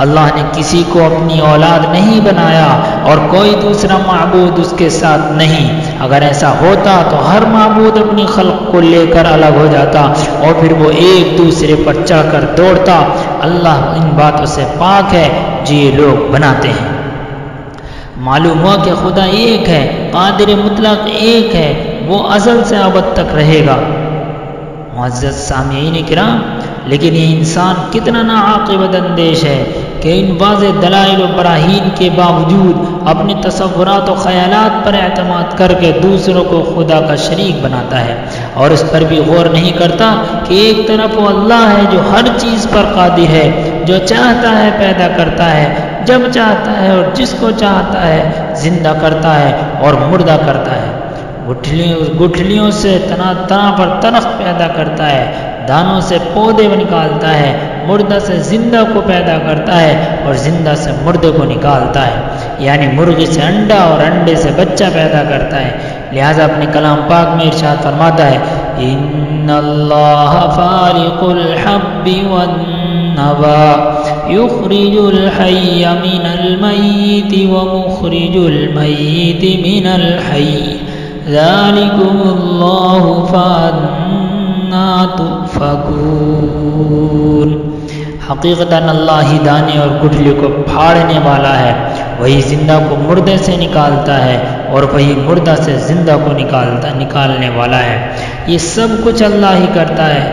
अल्लाह ने किसी को अपनी औलाद नहीं बनाया और कोई दूसरा मबूद उसके साथ नहीं। अगर ऐसा होता तो हर मबूद अपनी खल्क को लेकर अलग हो जाता और फिर वो एक दूसरे पर चढ़कर दौड़ता। अल्लाह इन बातों से पाक है, जो ये लोग बनाते हैं। मालूम हुआ कि खुदा एक है, कादिर मुतलक एक है, वो अजल से अब तक रहेगा। मुआज़ सामीन कराम, लेकिन ये इंसान कितना नाआक़िबत अंदेश है। कि इन वाज दलाइल बराहीन के बावजूद अपने तस्वुरात और ख़यालात पर अतमाद करके दूसरों को खुदा का शरीक बनाता है और इस पर भी गौर नहीं करता कि एक तरफ़ वो अल्लाह है जो हर चीज़ पर कादिर है, जो चाहता है पैदा करता है, जब चाहता है और जिसको चाहता है ज़िंदा करता है और मुर्दा करता है। गुठलियों गुठलियों से तना तना पर तनख पैदा करता है। दानों से पौधे निकालता है, मुर्दा से ज़िंदा को पैदा करता है और ज़िंदा से मुर्दे को निकालता है। यानी मुर्गी से अंडा और अंडे से बच्चा पैदा करता है। लिहाजा अपने कलाम पाक में इर्शाद फरमाता है नवा, युखरिजुल हय्य मिनल मय्यिति व मुखरिजुल मय्यिति मिनल हय्य। ज़ालिकुमुल्लाहु फअन्ना तुफकून हकीकता अल्लाह ही दाने और गुठली को फाड़ने वाला है। वही ज़िंदा को मुर्दे से निकालता है और वही मुर्दा से ज़िंदा को निकालता, निकालने वाला है। ये सब कुछ अल्लाह ही करता है।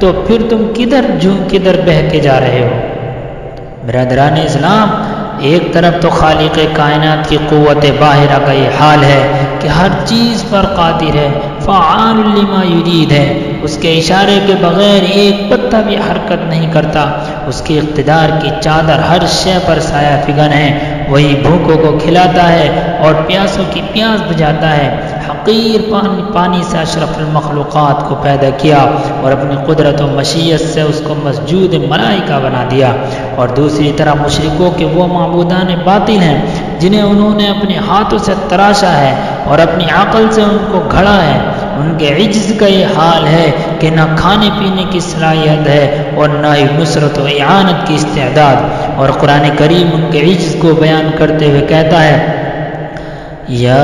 तो फिर तुम किधर झूम, किधर बह के जा रहे हो? बरदरान इस्लाम एक तरफ़ तो खालिक कायनात की क़वत बाहरा का ये हाल है कि हर चीज़ पर कादिर है फ़ालमा युरीद है। उसके इशारे के बगैर एक पत्ता भी हरकत नहीं करता। उसके इकतदार की चादर हर शय पर साया फिगन है। वही भूखों को खिलाता है और प्यासों की प्यास बुझाता है। हकीर पानी पानी से अशरफमखलूक़ात को पैदा किया और अपनी कुदरत व मशीयत से उसको मसजूद मलाइका बना दिया। और दूसरी तरह मुशरकों के वो मबूदान बातिल हैं, जिन्हें उन्होंने अपने हाथों से तराशा है। और अपनी अकल से उनको घड़ा है उनके इज्ज का ये हाल है कि न खाने पीने की सलाहियत है और न ही नुसरत व इयानत की इस्तेदाद और कुरान करीम उनके इज्ज को बयान करते हुए कहता है या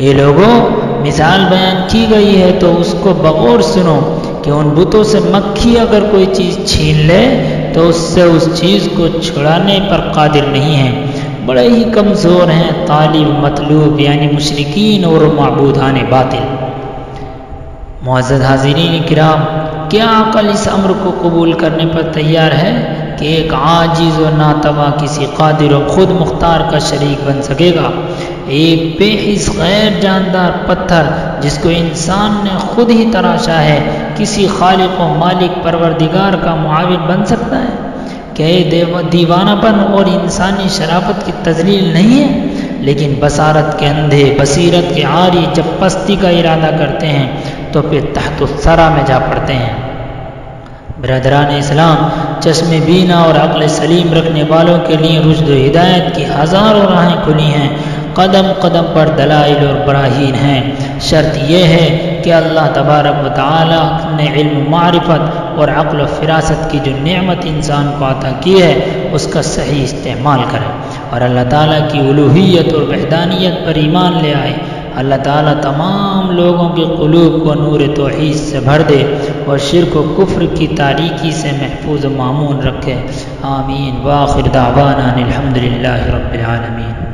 ये लोगों मिसाल बयान की गई है तो उसको बगौर सुनो कि उन बुतों से मक्खी अगर कोई चीज़ छीन ले तो उससे उस चीज़ को छुड़ाने पर कादिर नहीं है बड़े ही कमज़ोर हैं तालिब मतलूब, यानी मुशरकिन और मबूदान बातिल। मुआज़ हाजिरीन कराम, क्या अकल इस अम्र को कबूल करने पर तैयार है कि एक आजिज़ और नातवा किसी कादिर और ख़ुद मुख्तार का शरीक बन सकेगा? एक बेहिस गैर जानदार पत्थर, जिसको इंसान ने खुद ही तराशा है, किसी खालिक व मालिक परवरदिगार का मुआविन बन सकता है? क्या ये दीवानापन और इंसानी शराफत की तजलील नहीं है, लेकिन बसारत के अंधे, बसीरत के आरी जब पस्ती का इरादा करते हैं तो फिर तहत सरा में जा पड़ते हैं। बरदरान इस्लाम, चश्मे बीना और अकल सलीम रखने वालों के लिए रुजद हिदायत की हज़ारों राहें खुली हैं कदम कदम पर दलाइल और बराहीन हैं। शर्त यह है कि अल्लाह तबारक ताली ने इल्म, मारिफत और अक्ल फ़िरासत की जो नेमत इंसान को अता की है, उसका सही इस्तेमाल करें। और अल्लाह ताला की उलूहियत और वहदानियत पर ईमान ले आए। अल्लाह ताला तमाम लोगों के क़लूब को नूर तोहीद से भर दे और शिरक व कुफ्र की तारीकी से महफूज मामून रखे। आमीन। वाखिर दावाना अलहमदिल्ला रबालमीन